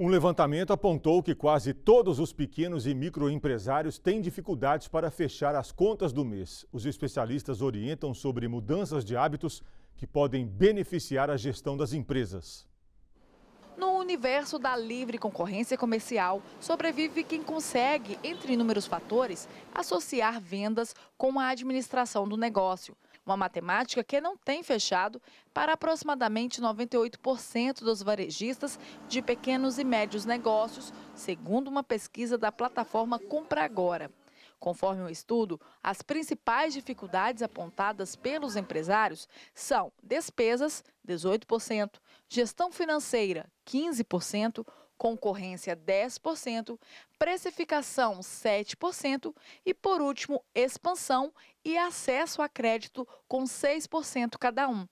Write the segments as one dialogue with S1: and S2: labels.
S1: Um levantamento apontou que quase todos os pequenos e microempresários têm dificuldades para fechar as contas do mês. Os especialistas orientam sobre mudanças de hábitos que podem beneficiar a gestão das empresas.
S2: No universo da livre concorrência comercial, sobrevive quem consegue, entre inúmeros fatores, associar vendas com a administração do negócio. Uma matemática que não tem fechado para aproximadamente 98% dos varejistas de pequenos e médios negócios, segundo uma pesquisa da plataforma Compra Agora. Conforme o estudo, as principais dificuldades apontadas pelos empresários são despesas, 18%, gestão financeira, 15%, concorrência 10%, precificação 7% e, por último, expansão e acesso a crédito com 6% cada um.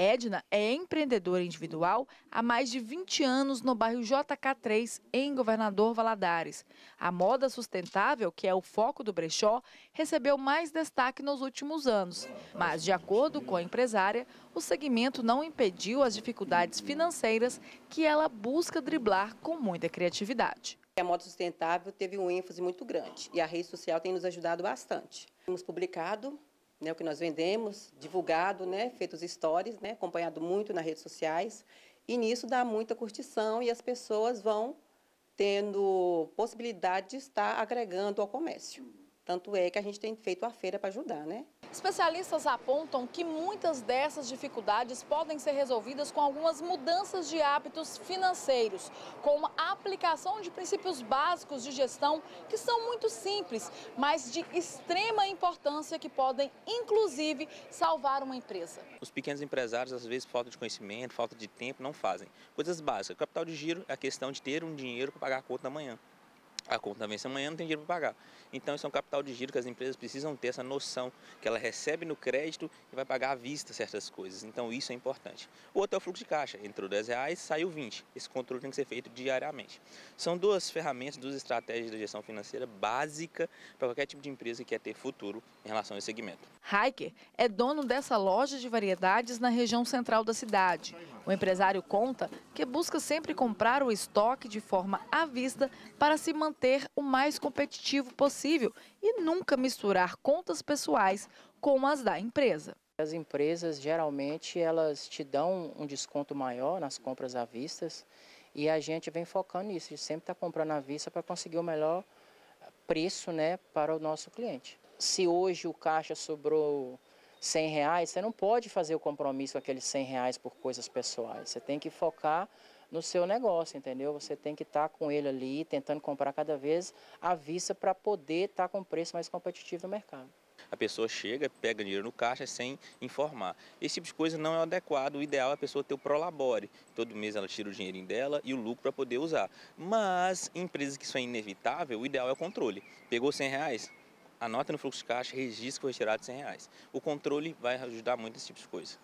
S2: Edna é empreendedora individual há mais de 20 anos no bairro JK3, em Governador Valadares. A moda sustentável, que é o foco do brechó, recebeu mais destaque nos últimos anos. Mas, de acordo com a empresária, o segmento não impediu as dificuldades financeiras que ela busca driblar com muita criatividade.
S3: A moda sustentável teve um ênfase muito grande e a rede social tem nos ajudado bastante. Temos publicado né, o que nós vendemos, divulgado, né, feito os stories, né, acompanhado muito nas redes sociais, e nisso dá muita curtição e as pessoas vão tendo possibilidade de estar agregando ao comércio. Tanto é que a gente tem feito a feira para ajudar, né?
S2: Especialistas apontam que muitas dessas dificuldades podem ser resolvidas com algumas mudanças de hábitos financeiros, com a aplicação de princípios básicos de gestão que são muito simples, mas de extrema importância que podem, inclusive, salvar uma empresa.
S4: Os pequenos empresários, às vezes, falta de conhecimento, falta de tempo, não fazem. Coisas básicas. Capital de giro é a questão de ter um dinheiro para pagar a conta da manhã a conta vence amanhã, não tem dinheiro para pagar. Então, isso é um capital de giro que as empresas precisam ter essa noção, que ela recebe no crédito e vai pagar à vista certas coisas. Então, isso é importante. O outro é o fluxo de caixa. Entrou 10 reais, saiu 20. Esse controle tem que ser feito diariamente. São duas ferramentas, duas estratégias de gestão financeira básica para qualquer tipo de empresa que quer ter futuro em relação a esse segmento.
S2: Hiker é dono dessa loja de variedades na região central da cidade. O empresário conta que busca sempre comprar o estoque de forma à vista para se manter o mais competitivo possível e nunca misturar contas pessoais com as da empresa.
S5: As empresas geralmente elas te dão um desconto maior nas compras à vista e a gente vem focando nisso, sempre está comprando à vista para conseguir o melhor preço né, para o nosso cliente. Se hoje o caixa sobrou 100 reais, você não pode fazer o compromisso com aqueles 100 reais por coisas pessoais. Você tem que focar no seu negócio, entendeu? Você tem que estar tá com ele ali, tentando comprar cada vez à vista para poder estar tá com o preço mais competitivo no mercado.
S4: A pessoa chega, pega dinheiro no caixa sem informar. Esse tipo de coisa não é adequado. O ideal é a pessoa ter o prolabore. Todo mês ela tira o dinheirinho dela e o lucro para poder usar. Mas em empresas que isso é inevitável, o ideal é o controle. Pegou 100 reais? Anota no fluxo de caixa, registra foi retirado de 100 reais. O controle vai ajudar muito esse tipo de coisa.